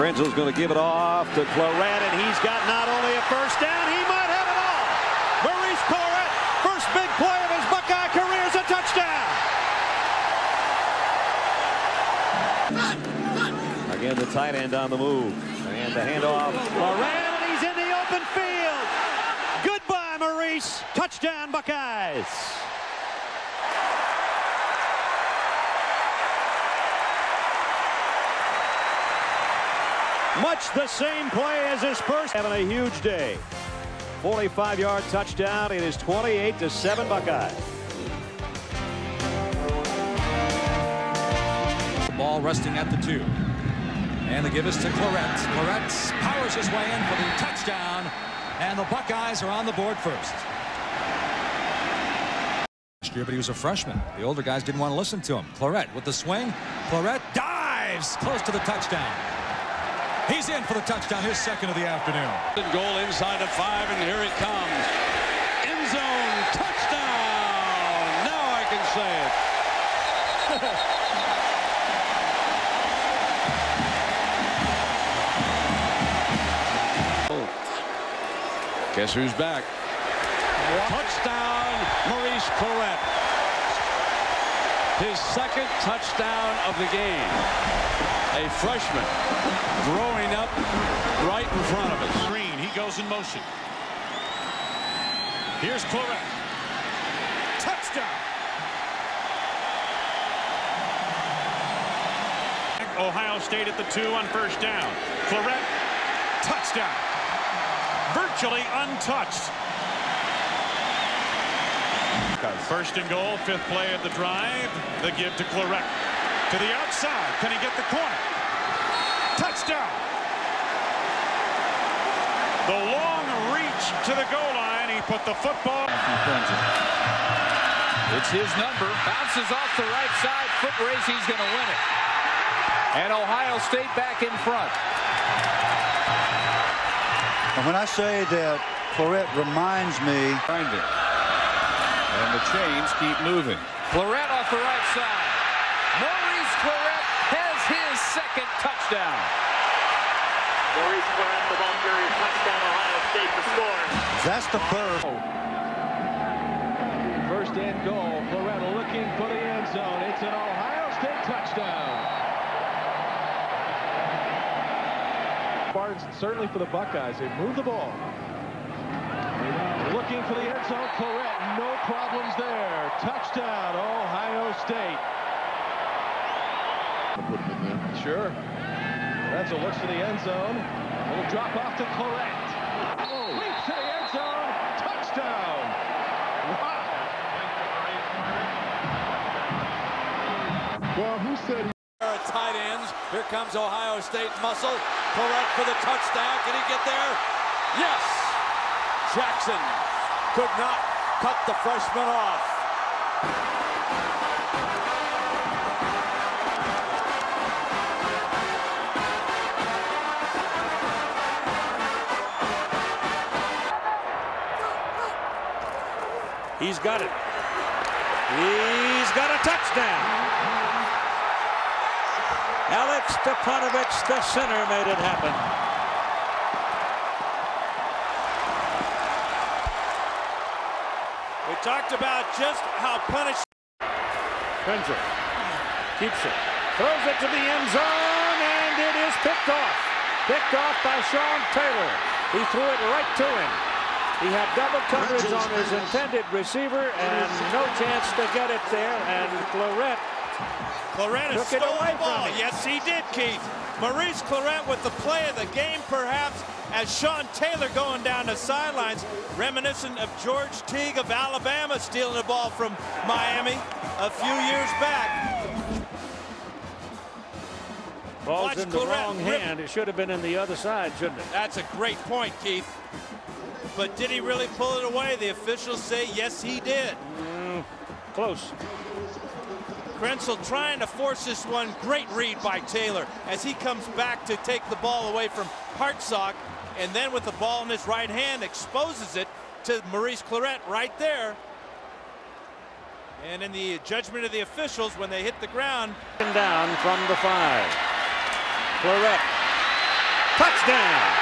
Krenzel's going to give it off to Clarett, and he's got not only a first down, he might have it all. Maurice Clarett, first big play of his Buckeye career is a touchdown. Again, the tight end on the move. And the handoff. Clarett, and he's in the open field. Goodbye, Maurice. Touchdown, Buckeyes. Much the same play as his first. Having a huge day. 45-yard touchdown. It is 28 to 7 Buckeyes. Ball resting at the two. And the give is to Clarett. Clarett powers his way in for the touchdown. And the Buckeyes are on the board first. Last year, but he was a freshman. The older guys didn't want to listen to him. Clarett with the swing. Clarett dives close to the touchdown. He's in for the touchdown, his second of the afternoon. Goal inside of five, and here it comes. End zone, touchdown! Now I can say it. Guess who's back? Touchdown, Maurice Clarett. His second touchdown of the game. A freshman growing up right in front of us. Green, he goes in motion. Here's Clarett. Touchdown. Ohio State at the two on first down. Clarett, touchdown. Virtually untouched. First and goal, fifth play of the drive. The give to Clarett. To the outside. Can he get the corner? Touchdown. The long reach to the goal line. He put the football. It's his number. Bounces off the right side. Foot race. He's going to win it. And Ohio State back in front. And when I say that Clarett reminds me. Find it. And the chains keep moving. Clarett off the right side. Maurice Clarett has his second touchdown. Maurice Clarett, the ball carrier, touchdown, Ohio State to score. That's the birth. First and goal. Clarett looking for the end zone. It's an Ohio State touchdown. Barnes, certainly for the Buckeyes, they move the ball. Looking for the end zone. Clarett, no problems there. Touchdown, Ohio State. Sure. Lorenzo looks for the end zone. A little drop off to Clarett. Oh. Leaps to the end zone. Touchdown. Wow. Well, who said he tight ends. Here comes Ohio State muscle. Clarett for the touchdown. Can he get there? Yes. Jackson could not cut the freshman off. He's got it. He's got a touchdown. Alex Stepanovich, the center, made it happen. Talked about just how punished. Krenzel keeps it, throws it to the end zone, and it is picked off. Picked off by Sean Taylor. He threw it right to him. He had double coverage on his intended receiver and no chance to get it there. And Clarett Clarett has Took it away the ball. Yes, he did, Keith. Maurice Clarett with the play of the game, perhaps, as Sean Taylor going down the sidelines, reminiscent of George Teague of Alabama stealing the ball from Miami a few years back. falls Watch in the wrong rip- hand. It should have been in the other side, shouldn't it? That's a great point, Keith. But did he really pull it away? The officials say yes, he did. Mm, close. Krenzel trying to force this one. Great read by Taylor as he comes back to take the ball away from Hartsock. And then with the ball in his right hand, exposes it to Maurice Clarett right there. And in the judgment of the officials, when they hit the ground, Down from the five. Clarett Touchdown.